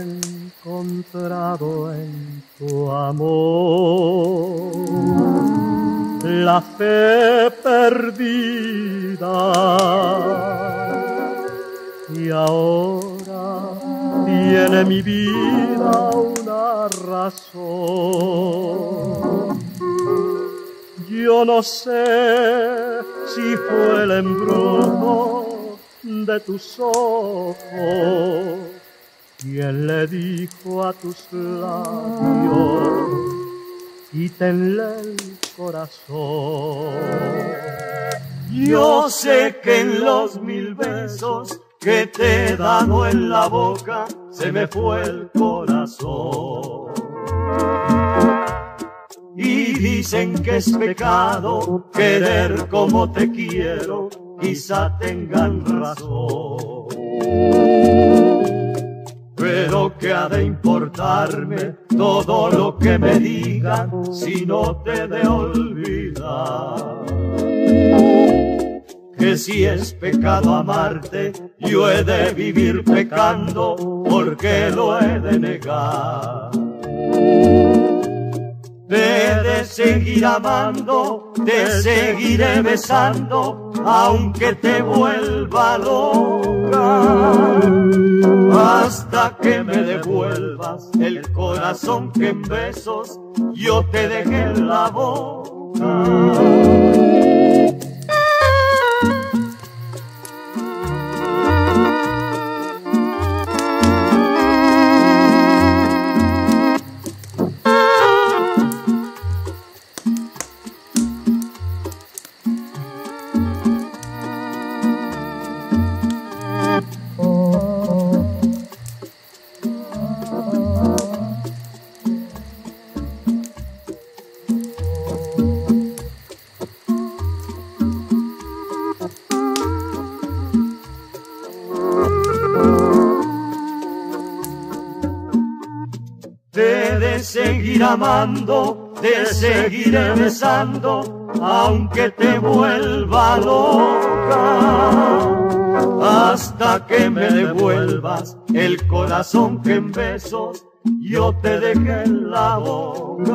encontrado en tu amor. La fe perdida. Y ahora tiene mi vida una razón. Yo no sé si fue el embrujo de tus ojos quien le dijo a tus labios quítenle el corazón. Yo sé que en los mil besos que te he dado en la boca se me fue el corazón. Y dicen que es pecado querer como te quiero, quizá tengan razón. De importarme todo lo que me digan si no te de olvidar que si es pecado amarte, yo he de vivir pecando porque lo he de negar. Te he de seguir amando, te seguiré besando, aunque te vuelva loca. Hasta que me devuelvas el corazón que en besos yo te dejé en la boca. De seguir amando, te seguiré besando, aunque te vuelva loca. Hasta que me devuelvas el corazón que en besos yo te dejé en la boca.